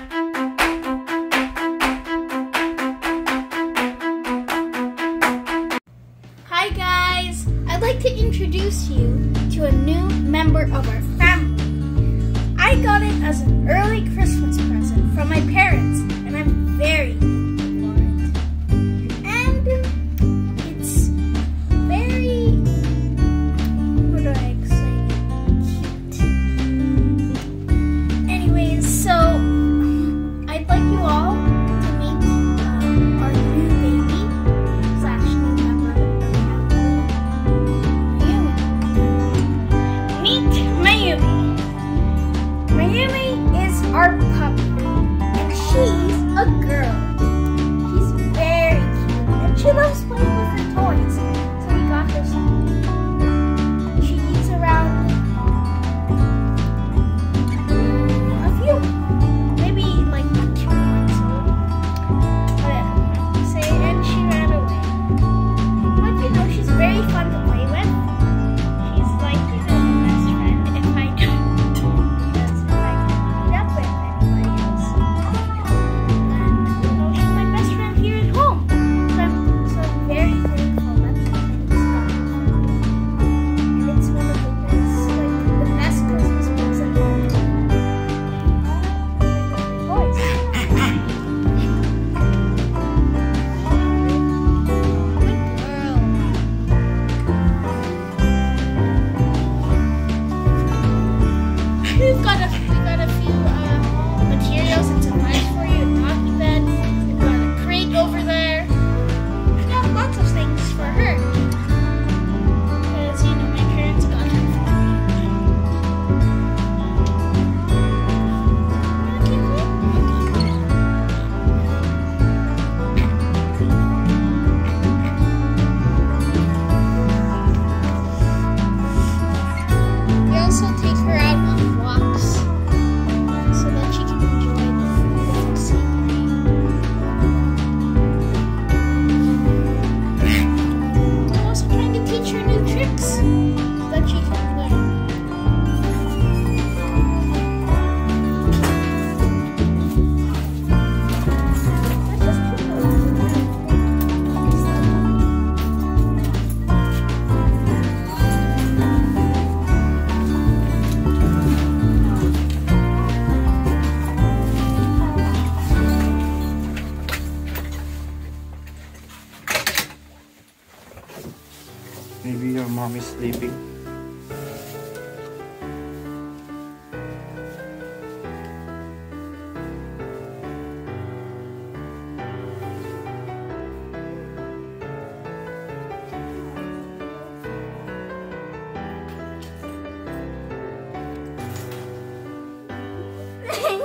Hi guys, I'd like to introduce you to a new member of our family. I got it as an early Christmas present from my parents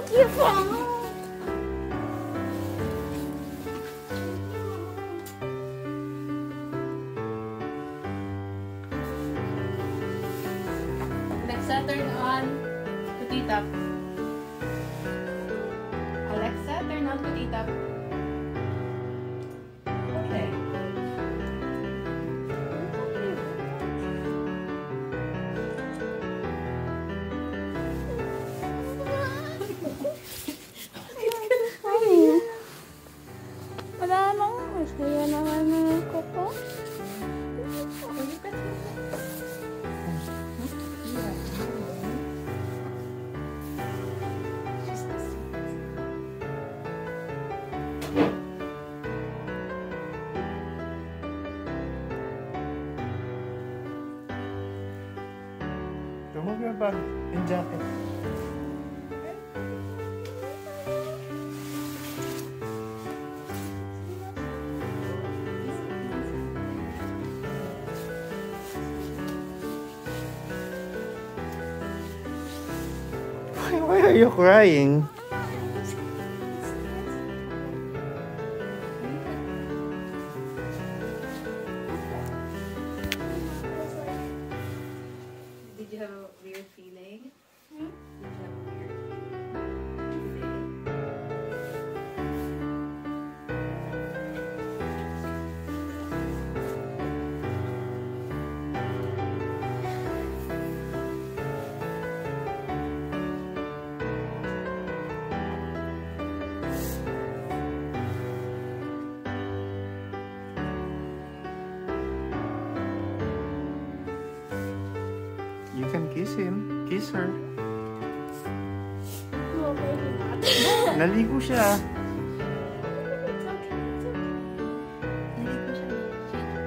地方！Move your bag and jacket. Why, why are you crying? Him. Kiss her. Well, maybe not. Naligo siya. It's okay, it's okay.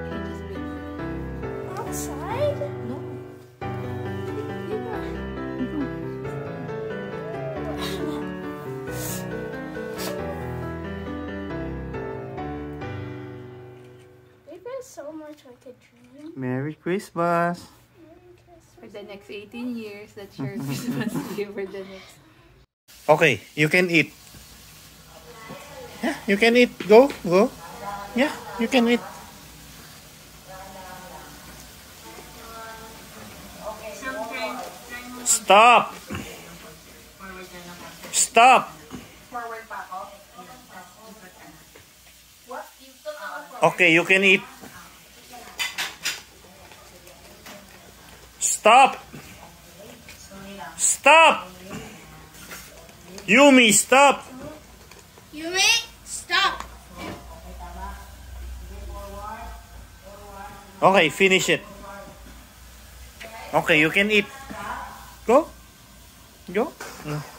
She just been. Outside? No. Maybe it's so much like a dream. Merry Christmas. The next 18 years, that's your Christmas gift for the next. Okay, you can eat. Yeah, you can eat. Go, go. Yeah, you can eat. Stop! Stop! Okay, you can eat. Stop! Stop! Yumi, stop! Yumi, stop. Okay, finish it. Okay, you can eat. Go. Go. Mm.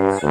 Bring.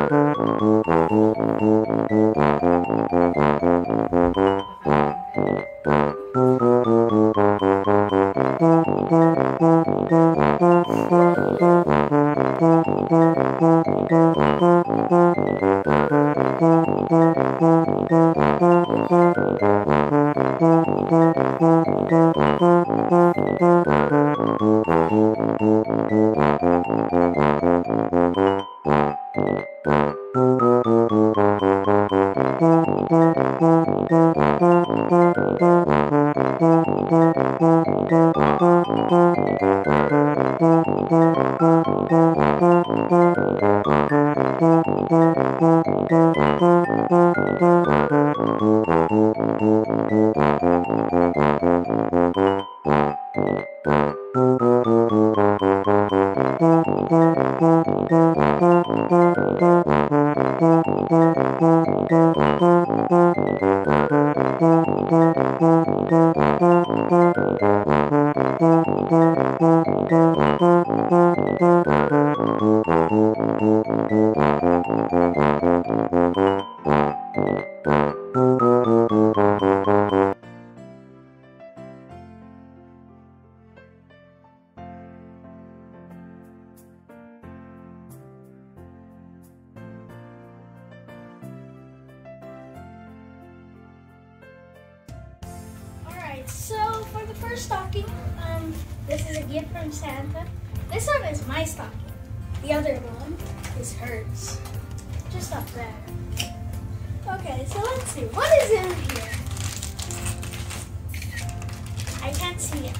Thank you. Alright, so for the first stocking, um, this is a gift from Santa. This one is my stocking. The other one is hers. Just up there. Okay, so let's see. What is in here? I can't see it.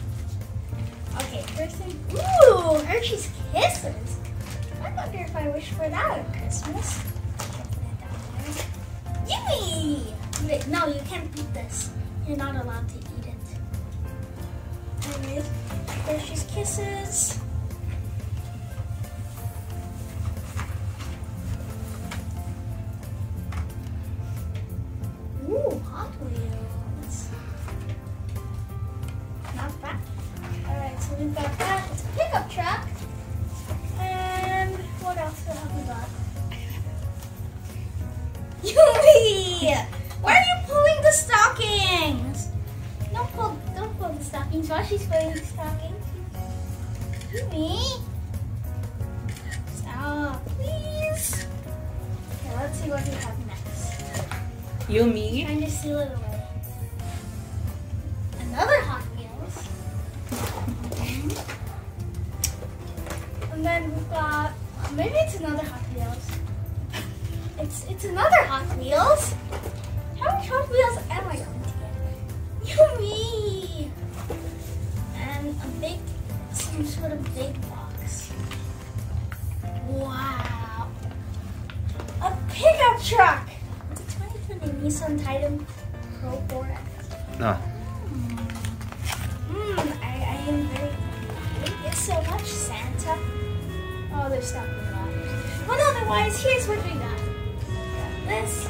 Okay, first thing. Ooh, Hershey's Kisses. I wonder if I wish for that at Christmas. Yummy! Wait, no, you can't eat this. You're not allowed to eat it. Anyways, Hershey's Kisses. While she's pulling the stockings. Yumi! Stop, please. Okay, let's see what we have next. Yumi. Trying to seal it away. Nissan Titan Pro 4X. No. Mmm, I, I am very. You so much, Santa. Oh, there's stuff in that. But otherwise, here's what we got. Got this.